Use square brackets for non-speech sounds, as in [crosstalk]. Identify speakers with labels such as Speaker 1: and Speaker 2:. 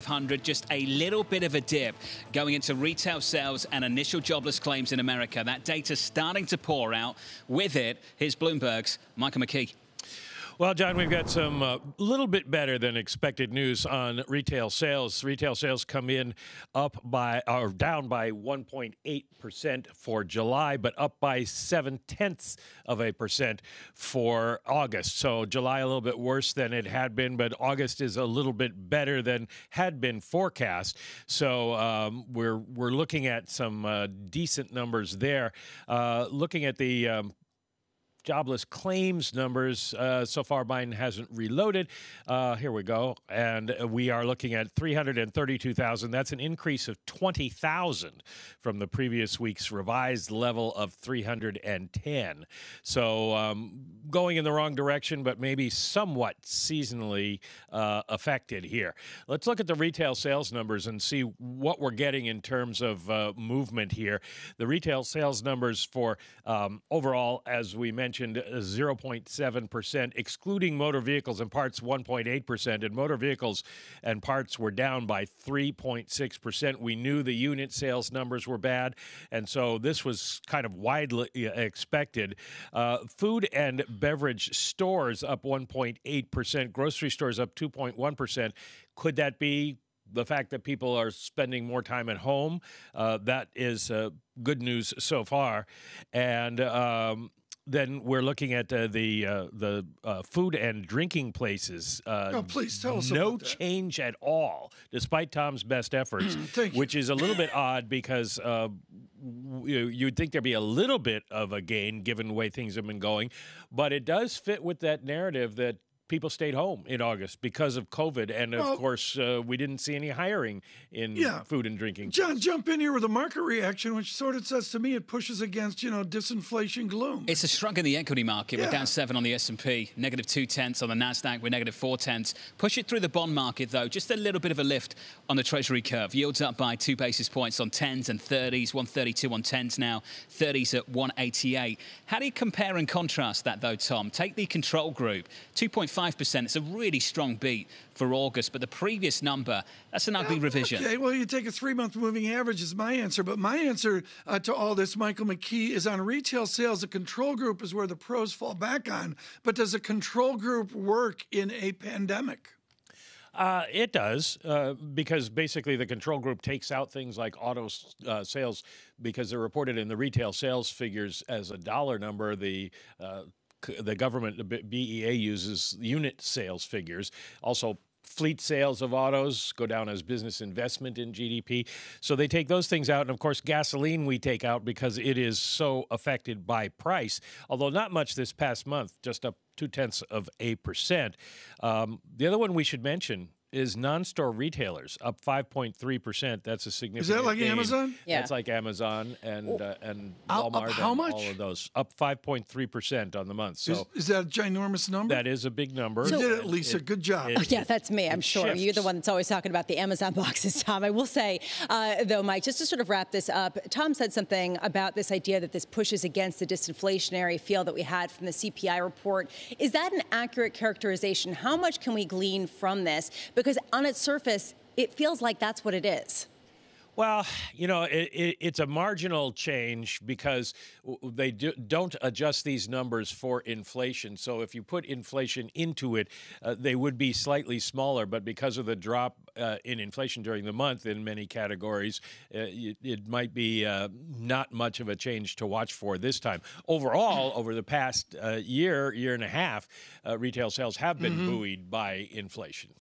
Speaker 1: 500, just a little bit of a dip going into retail sales and initial jobless claims in America. That data starting to pour out. With it, here's Bloomberg's Michael McKee.
Speaker 2: Well, John, we've got some a uh, little bit better than expected news on retail sales. Retail sales come in up by or down by 1.8 percent for July, but up by seven tenths of a percent for August. So July a little bit worse than it had been, but August is a little bit better than had been forecast. So um, we're we're looking at some uh, decent numbers there. Uh, looking at the um, jobless claims numbers. Uh, so far, Biden hasn't reloaded. Uh, here we go. And we are looking at 332,000. That's an increase of 20,000 from the previous week's revised level of 310. So um, going in the wrong direction, but maybe somewhat seasonally uh, affected here. Let's look at the retail sales numbers and see what we're getting in terms of uh, movement here. The retail sales numbers for um, overall, as we mentioned, mentioned 0.7%, uh, excluding motor vehicles and parts 1.8%, and motor vehicles and parts were down by 3.6%. We knew the unit sales numbers were bad, and so this was kind of widely uh, expected. Uh, food and beverage stores up 1.8%, grocery stores up 2.1%. Could that be the fact that people are spending more time at home. Uh, that is uh, good news so far. And um, then we're looking at uh, the uh, the uh, food and drinking places.
Speaker 3: Uh, oh, please tell us.
Speaker 2: No change at all, despite Tom's best efforts, [clears throat] which is a little bit odd because uh, you'd think there'd be a little bit of a gain given the way things have been going, but it does fit with that narrative that people stayed home in August because of COVID, and of well, course, uh, we didn't see any hiring in yeah. food and drinking.
Speaker 3: John, jump in here with a market reaction, which sort of says to me it pushes against you know disinflation gloom.
Speaker 1: It's a shrug in the equity market. Yeah. We're down seven on the S and P, negative two tenths on the Nasdaq. We're negative four tenths. Push it through the bond market though, just a little bit of a lift on the Treasury curve. Yields up by two basis points on tens and thirties. One thirty-two on tens now. Thirties at one eighty-eight. How do you compare and contrast that though, Tom? Take the control group, two point 5%. It's a really strong beat for August, but the previous number, that's an ugly yeah, revision.
Speaker 3: Okay, well, you take a three month moving average, is my answer. But my answer uh, to all this, Michael McKee, is on retail sales, the control group is where the pros fall back on. But does a control group work in a pandemic?
Speaker 2: Uh, it does, uh, because basically the control group takes out things like auto uh, sales because they're reported in the retail sales figures as a dollar number. The uh, the government, the BEA uses unit sales figures. Also, fleet sales of autos go down as business investment in GDP. So they take those things out. And of course, gasoline we take out because it is so affected by price, although not much this past month, just up two tenths of a percent. Um, the other one we should mention is non-store retailers up 5.3%. That's a significant Is
Speaker 3: that like
Speaker 2: gain.
Speaker 3: Amazon?
Speaker 2: Yeah. That's like Amazon and uh, and Walmart
Speaker 3: how
Speaker 2: and
Speaker 3: much?
Speaker 2: all of those. Up 5.3% on the month. So
Speaker 3: is, is, that a ginormous number?
Speaker 2: That is a big number.
Speaker 3: You did it, Lisa. It, Good job.
Speaker 4: It, oh, [laughs] yeah, that's me, I'm sure. Shifts. You're the one that's always talking about the Amazon [laughs] boxes, Tom. I will say, uh, though, Mike, just to sort of wrap this up, Tom said something about this idea that this pushes against the disinflationary feel that we had from the CPI report. Is that an accurate characterization? How much can we glean from this? Because on its surface, surface, it feels like that's what it is.
Speaker 2: Well, you know, it, it, it's a marginal change because they do, not adjust these numbers for inflation. So if you put inflation into it, uh, they would be slightly smaller. But because of the drop uh, in inflation during the month in many categories, uh, it, it, might be uh, not much of a change to watch for this time. Overall, over the past uh, year, year and a half, uh, retail sales have been mm-hmm. buoyed by inflation.